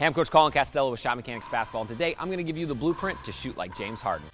Hey, I'm Coach Collin Castellaw with Shot Mechanics Basketball, and today I'm going to give you the blueprint to shoot like James Harden.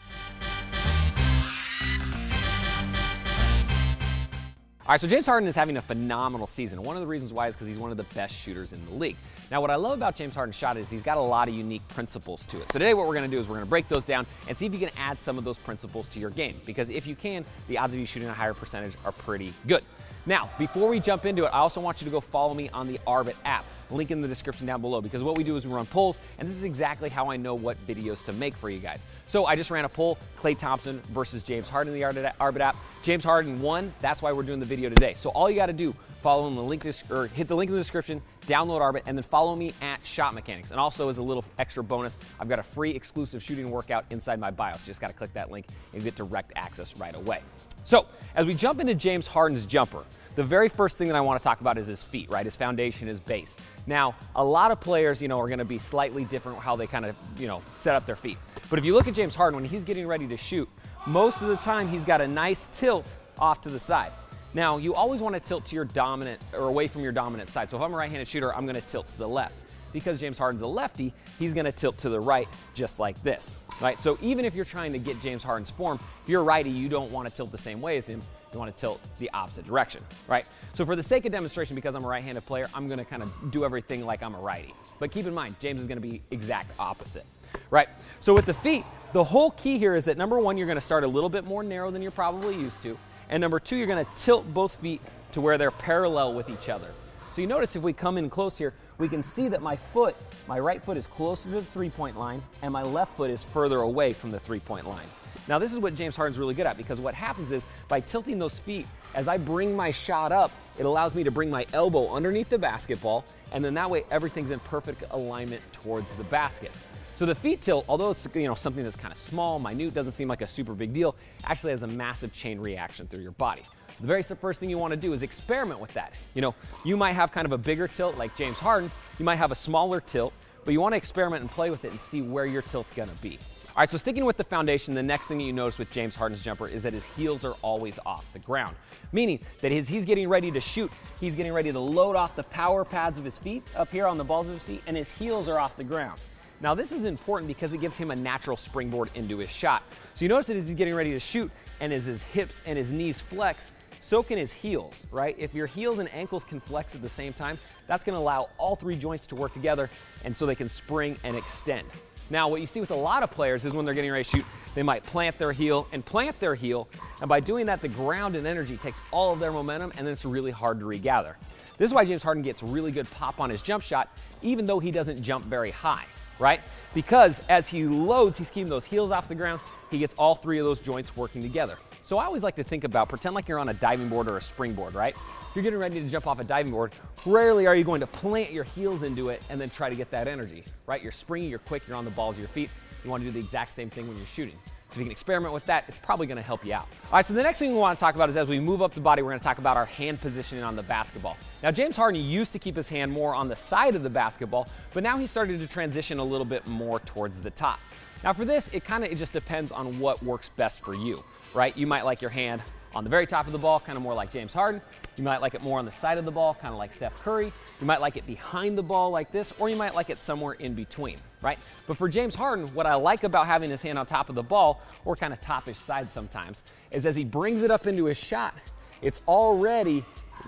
All right, so James Harden is having a phenomenal season. One of the reasons why is because he's one of the best shooters in the league. Now, what I love about James Harden's shot is he's got a lot of unique principles to it. So today what we're gonna do is we're gonna break those down and see if you can add some of those principles to your game. Because if you can, the odds of you shooting a higher percentage are pretty good. Now, before we jump into it, I also want you to go follow me on the Arbit app link in the description down below because what we do is we run polls and this is exactly how I know what videos to make for you guys. So I just ran a poll, Klay Thompson versus James Harden in the Arbit app. James Harden won, that's why we're doing the video today. So all you gotta do, follow the link this, or hit the link in the description, download Arbit, and then follow me at Shot Mechanics. And also as a little extra bonus, I've got a free exclusive shooting workout inside my bio. So you just gotta click that link and get direct access right away. So as we jump into James Harden's jumper, the very first thing that I want to talk about is his feet, right? His foundation, his base. Now, a lot of players, you know, are going to be slightly different how they kind of, you know, set up their feet. But if you look at James Harden, when he's getting ready to shoot, most of the time he's got a nice tilt off to the side. Now, you always want to tilt to your dominant or away from your dominant side. So if I'm a right-handed shooter, I'm going to tilt to the left. Because James Harden's a lefty, he's going to tilt to the right just like this, right? So even if you're trying to get James Harden's form, if you're a righty, you don't want to tilt the same way as him you want to tilt the opposite direction, right? So for the sake of demonstration, because I'm a right-handed player, I'm going to kind of do everything like I'm a righty. But keep in mind, James is going to be exact opposite, right? So with the feet, the whole key here is that number one, you're going to start a little bit more narrow than you're probably used to. And number two, you're to tilt both feet to where they're parallel with each other. So you notice if we come in close here, we can see that my foot, my right foot is closer to the three-point line and my left foot is further away from the three-point line. Now this is what James Harden's really good at because what happens is by tilting those feet, as I bring my shot up, it allows me to bring my elbow underneath the basketball and then that way everything's in perfect alignment towards the basket. So the feet tilt, although it's you know something that's kind of small, minute, doesn't seem like a super big deal, actually has a massive chain reaction through your body. So the very first thing you want to do is experiment with that. You know, you might have kind of a bigger tilt like James Harden, you might have a smaller tilt, but you want to experiment and play with it and see where your tilt's going to be. All right, so sticking with the foundation, the next thing that you notice with James Harden's jumper is that his heels are always off the ground, meaning that as he's getting ready to shoot, he's getting ready to load off the power pads of his feet up here on the balls of his feet, and his heels are off the ground. Now this is important because it gives him a natural springboard into his shot. So you notice that as he's getting ready to shoot and as his hips and his knees flex, so can his heels, right? If your heels and ankles can flex at the same time, that's gonna allow all three joints to work together and so they can spring and extend. Now, what you see with a lot of players is when they're getting ready to shoot, they might plant their heel and plant their heel, and by doing that, the ground and energy takes all of their momentum, and then it's really hard to regather. This is why James Harden gets really good pop on his jump shot, even though he doesn't jump very high, right? Because as he loads, he's keeping those heels off the ground, he gets all three of those joints working together. So I always like to think about, pretend like you're on a diving board or a springboard, right? If you're getting ready to jump off a diving board, rarely are you going to plant your heels into it and then try to get that energy, right? You're springy, you're quick, you're on the balls of your feet. You want to do the exact same thing when you're shooting. If you can experiment with that, it's probably going to help you out. All right, so the next thing we want to talk about is as we move up the body, we're going to talk about our hand positioning on the basketball. Now, James Harden used to keep his hand more on the side of the basketball, but now he's starting to transition a little bit more towards the top. Now for this, it kind of it just depends on what works best for you, right? You might like your hand on the very top of the ball, kind of more like James Harden. You might like it more on the side of the ball, kind of like Steph Curry. You might like it behind the ball like this, or you might like it somewhere in between, right? But for James Harden, what I like about having his hand on top of the ball, or kind of topish side sometimes, is as he brings it up into his shot, it's already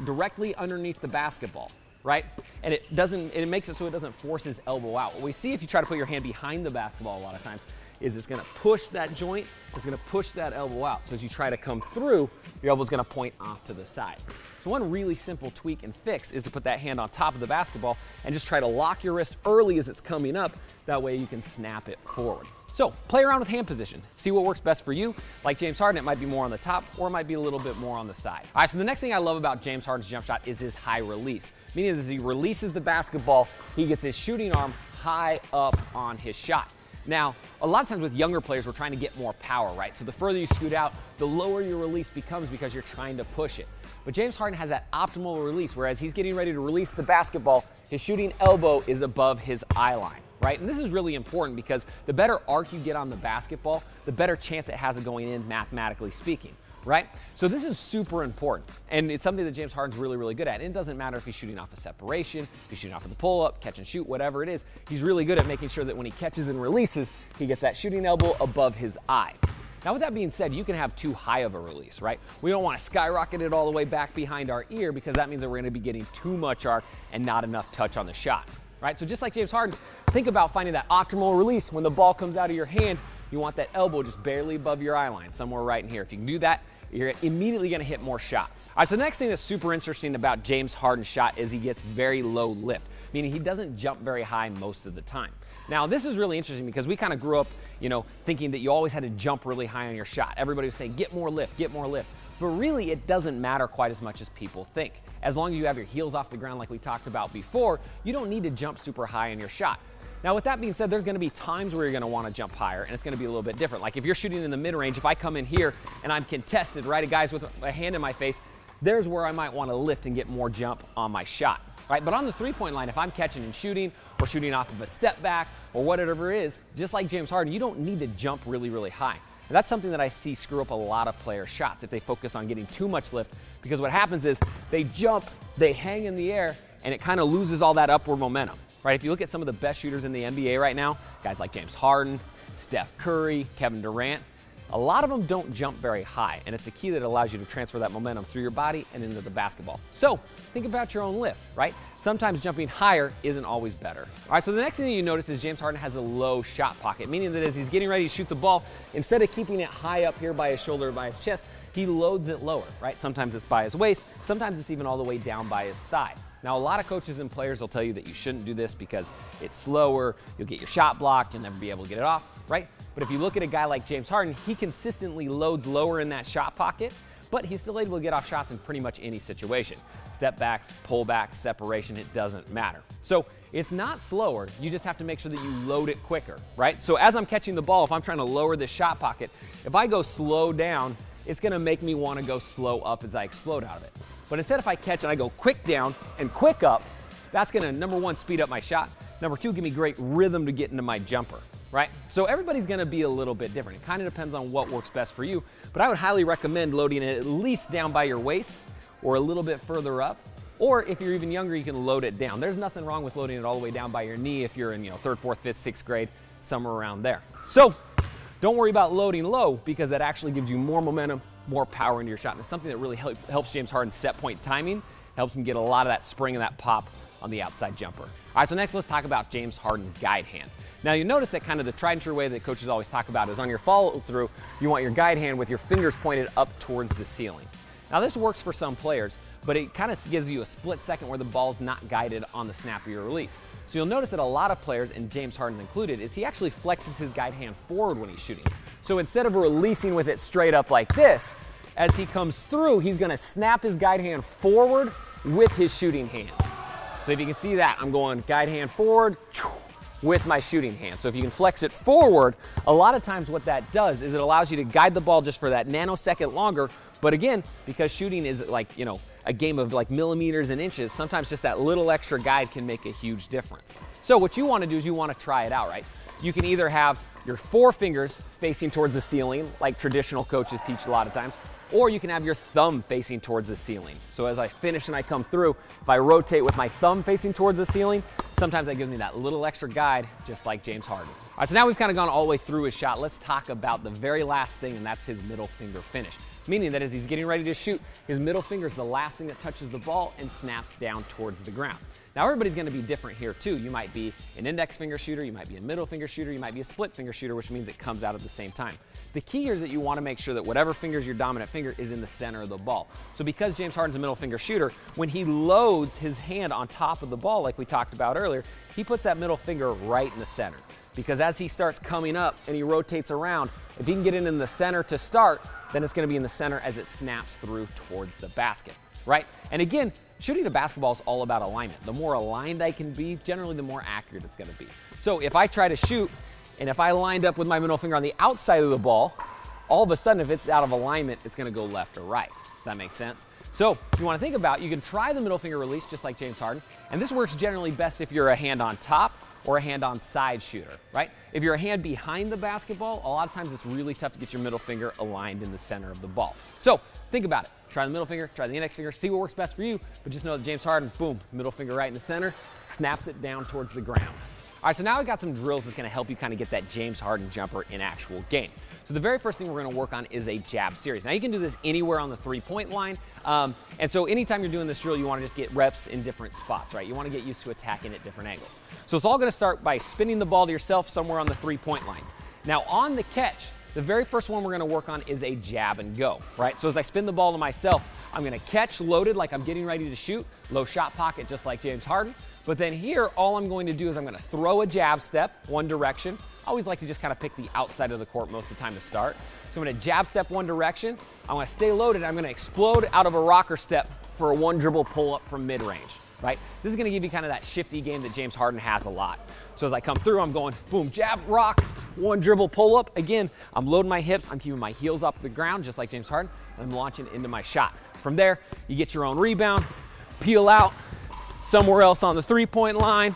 directly underneath the basketball right? And it doesn't, it makes it so it doesn't force his elbow out. What we see if you try to put your hand behind the basketball a lot of times is it's gonna push that joint, it's gonna push that elbow out. So as you try to come through, your elbow's gonna point off to the side. So one really simple tweak and fix is to put that hand on top of the basketball and just try to lock your wrist early as it's coming up. That way you can snap it forward. So play around with hand position. See what works best for you. Like James Harden, it might be more on the top or it might be a little bit more on the side. All right, so the next thing I love about James Harden's jump shot is his high release. Meaning as he releases the basketball, he gets his shooting arm high up on his shot. Now, a lot of times with younger players, we're trying to get more power, right? So the further you scoot out, the lower your release becomes because you're trying to push it. But James Harden has that optimal release, whereas he's getting ready to release the basketball, his shooting elbow is above his eye line right? And this is really important because the better arc you get on the basketball, the better chance it has of going in mathematically speaking. Right? So this is super important, and it's something that James Harden's really, really good at. And it doesn't matter if he's shooting off a separation, he's shooting off of the pull-up, catch and shoot, whatever it is. He's really good at making sure that when he catches and releases, he gets that shooting elbow above his eye. Now, with that being said, you can have too high of a release, right? We don't want to skyrocket it all the way back behind our ear because that means that we're going to be getting too much arc and not enough touch on the shot, right? So just like James Harden, think about finding that optimal release when the ball comes out of your hand. You want that elbow just barely above your eye line, somewhere right in here. If you can do that, you're immediately going to hit more shots. All right, so the next thing that's super interesting about James Harden's shot is he gets very low lift, meaning he doesn't jump very high most of the time. Now, this is really interesting because we kind of grew up, you know, thinking that you always had to jump really high on your shot. Everybody was saying, get more lift, get more lift. But really, it doesn't matter quite as much as people think. As long as you have your heels off the ground, like we talked about before, you don't need to jump super high on your shot. Now, with that being said, there's gonna be times where you're gonna wanna jump higher, and it's gonna be a little bit different. Like if you're shooting in the mid range, if I come in here and I'm contested, right, a guy's with a hand in my face, there's where I might wanna lift and get more jump on my shot. Right, but on the three point line, if I'm catching and shooting or shooting off of a step back or whatever it is, just like James Harden, you don't need to jump really, really high. And that's something that I see screw up a lot of players' shots if they focus on getting too much lift because what happens is they jump, they hang in the air, and it kind of loses all that upward momentum right? If you look at some of the best shooters in the NBA right now, guys like James Harden, Steph Curry, Kevin Durant, a lot of them don't jump very high, and it's a key that allows you to transfer that momentum through your body and into the basketball. So think about your own lift, right? Sometimes jumping higher isn't always better. All right, so the next thing you notice is James Harden has a low shot pocket, meaning that as he's getting ready to shoot the ball, instead of keeping it high up here by his shoulder or by his chest, he loads it lower, right? Sometimes it's by his waist, sometimes it's even all the way down by his thigh. Now, a lot of coaches and players will tell you that you shouldn't do this because it's slower, you'll get your shot blocked, you'll never be able to get it off, right? But if you look at a guy like James Harden, he consistently loads lower in that shot pocket, but he's still able to get off shots in pretty much any situation. Step backs, pull backs, separation, it doesn't matter. So it's not slower, you just have to make sure that you load it quicker, right? So as I'm catching the ball, if I'm trying to lower the shot pocket, if I go slow down, it's gonna make me wanna go slow up as I explode out of it. But instead, if I catch and I go quick down and quick up, that's gonna, number one, speed up my shot. Number two, give me great rhythm to get into my jumper, right? So everybody's gonna be a little bit different. It kind of depends on what works best for you, but I would highly recommend loading it at least down by your waist or a little bit further up. Or if you're even younger, you can load it down. There's nothing wrong with loading it all the way down by your knee if you're in, you know, third, fourth, fifth, sixth grade, somewhere around there. So don't worry about loading low because that actually gives you more momentum, more power into your shot. And it's something that really help, helps James Harden's set point timing, helps him get a lot of that spring and that pop on the outside jumper. All right, so next let's talk about James Harden's guide hand. Now you notice that kind of the tried and true way that coaches always talk about is on your follow through, you want your guide hand with your fingers pointed up towards the ceiling. Now this works for some players, but it kind of gives you a split second where the ball's not guided on the snap of your release. So you'll notice that a lot of players, and James Harden included, is he actually flexes his guide hand forward when he's shooting. So instead of releasing with it straight up like this, as he comes through, he's gonna snap his guide hand forward with his shooting hand. So if you can see that, I'm going guide hand forward with my shooting hand. So if you can flex it forward, a lot of times what that does is it allows you to guide the ball just for that nanosecond longer. But again, because shooting is like, you know, a game of like millimeters and inches, sometimes just that little extra guide can make a huge difference. So what you wanna do is you wanna try it out, right? You can either have your four fingers facing towards the ceiling, like traditional coaches teach a lot of times, or you can have your thumb facing towards the ceiling. So as I finish and I come through, if I rotate with my thumb facing towards the ceiling, sometimes that gives me that little extra guide, just like James Harden. All right, so now we've kind of gone all the way through his shot. Let's talk about the very last thing, and that's his middle finger finish. Meaning that as he's getting ready to shoot, his middle finger is the last thing that touches the ball and snaps down towards the ground. Now everybody's gonna be different here too. You might be an index finger shooter, you might be a middle finger shooter, you might be a split finger shooter, which means it comes out at the same time. The key here is that you want to make sure that whatever finger is your dominant finger is in the center of the ball. So because James Harden's a middle finger shooter, when he loads his hand on top of the ball, like we talked about earlier, he puts that middle finger right in the center. Because as he starts coming up and he rotates around, if he can get it in the center to start, then it's going to be in the center as it snaps through towards the basket, right? And again, shooting the basketball is all about alignment. The more aligned I can be, generally the more accurate it's going to be. So if I try to shoot and if I lined up with my middle finger on the outside of the ball, all of a sudden, if it's out of alignment, it's gonna go left or right. Does that make sense? So if you wanna think about, you can try the middle finger release just like James Harden, and this works generally best if you're a hand on top or a hand on side shooter, right? If you're a hand behind the basketball, a lot of times it's really tough to get your middle finger aligned in the center of the ball. So think about it. Try the middle finger, try the index finger, see what works best for you, but just know that James Harden, boom, middle finger right in the center, snaps it down towards the ground. All right, so now I got some drills that's gonna help you kind of get that James Harden jumper in actual game. So the very first thing we're gonna work on is a jab series. Now you can do this anywhere on the three-point line, um, and so anytime you're doing this drill, you wanna just get reps in different spots, right? You wanna get used to attacking at different angles. So it's all gonna start by spinning the ball to yourself somewhere on the three-point line. Now on the catch, the very first one we're gonna work on is a jab and go, right? So as I spin the ball to myself, I'm gonna catch loaded like I'm getting ready to shoot, low shot pocket just like James Harden. But then here, all I'm going to do is I'm gonna throw a jab step one direction. I always like to just kind of pick the outside of the court most of the time to start. So I'm gonna jab step one direction. I'm gonna stay loaded. I'm gonna explode out of a rocker step for a one dribble pull up from mid range, right? This is gonna give you kind of that shifty game that James Harden has a lot. So as I come through, I'm going boom, jab, rock, one dribble pull up. Again, I'm loading my hips. I'm keeping my heels off the ground just like James Harden. And I'm launching into my shot. From there, you get your own rebound, peel out, somewhere else on the three point line.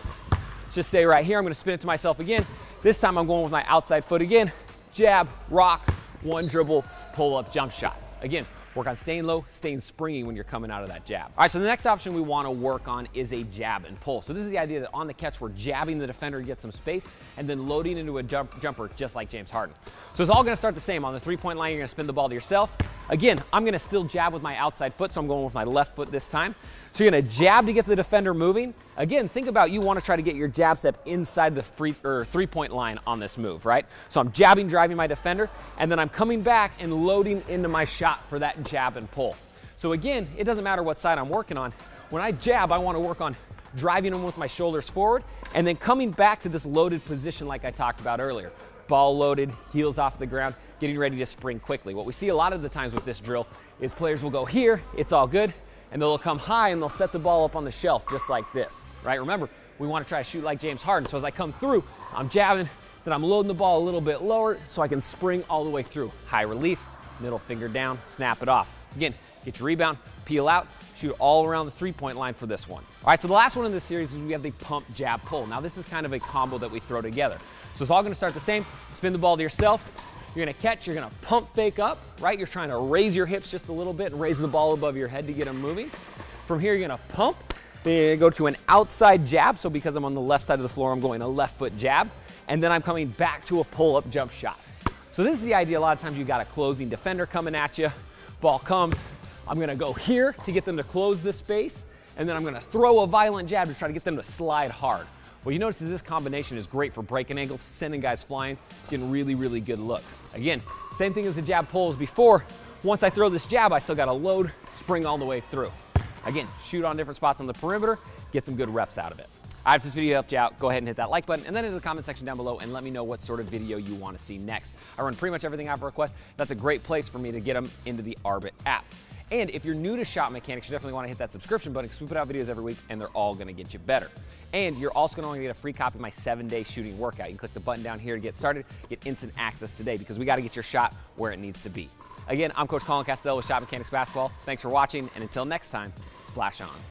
Just say right here, I'm gonna spin it to myself again. This time I'm going with my outside foot again. Jab, rock, one dribble, pull up, jump shot. Again, work on staying low, staying springy when you're coming out of that jab. All right, so the next option we wanna work on is a jab and pull. So this is the idea that on the catch, we're jabbing the defender to get some space and then loading into a jump, jumper just like James Harden. So it's all gonna start the same. On the three point line, you're gonna spin the ball to yourself. Again, I'm gonna still jab with my outside foot, so I'm going with my left foot this time. So you're gonna jab to get the defender moving. Again, think about you wanna try to get your jab step inside the free or three point line on this move, right? So I'm jabbing, driving my defender, and then I'm coming back and loading into my shot for that jab and pull. So again, it doesn't matter what side I'm working on. When I jab, I wanna work on driving them with my shoulders forward and then coming back to this loaded position like I talked about earlier. Ball loaded, heels off the ground, getting ready to spring quickly. What we see a lot of the times with this drill is players will go here, it's all good, and they'll come high and they'll set the ball up on the shelf just like this, right? Remember, we want to try to shoot like James Harden. So as I come through, I'm jabbing, then I'm loading the ball a little bit lower so I can spring all the way through. High release, middle finger down, snap it off. Again, get your rebound, peel out, shoot all around the three-point line for this one. All right, so the last one in this series is we have the pump, jab, pull. Now this is kind of a combo that we throw together. So it's all gonna start the same. Spin the ball to yourself, you're gonna catch, you're gonna pump fake up, right? You're trying to raise your hips just a little bit and raise the ball above your head to get them moving. From here, you're gonna pump, then you're gonna go to an outside jab. So because I'm on the left side of the floor, I'm going a left foot jab. And then I'm coming back to a pull up jump shot. So this is the idea. A lot of times you've got a closing defender coming at you. Ball comes. I'm gonna go here to get them to close the space. And then I'm gonna throw a violent jab to try to get them to slide hard. What you notice is this combination is great for breaking angles, sending guys flying, getting really, really good looks. Again, same thing as the jab pulls before. Once I throw this jab, I still got to load, spring all the way through. Again, shoot on different spots on the perimeter, get some good reps out of it. All right, if this video helped you out, go ahead and hit that like button and then in the comment section down below and let me know what sort of video you want to see next. I run pretty much everything I have request. That's a great place for me to get them into the Arbit app. And if you're new to Shot Mechanics, you definitely want to hit that subscription button because we put out videos every week and they're all going to get you better. And you're also going to get a free copy of my seven day shooting workout. You can click the button down here to get started, get instant access today because we got to get your shot where it needs to be. Again, I'm Coach Collin Castellaw with Shot Mechanics Basketball. Thanks for watching, and until next time, splash on.